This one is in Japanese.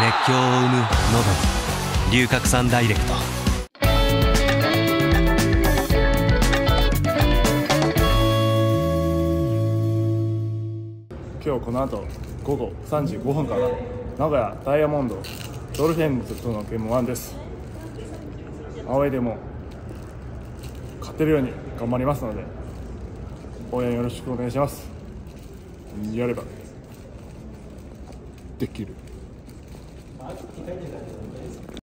熱狂を生む「のど龍角散ダイレクト」今日この後午後3時5分から名古屋ダイヤモンドドルフィンズとのゲーム1です。アウェイでも勝てるように頑張りますので応援よろしくお願いします。やればできる。まあ、ある期待値だけどね。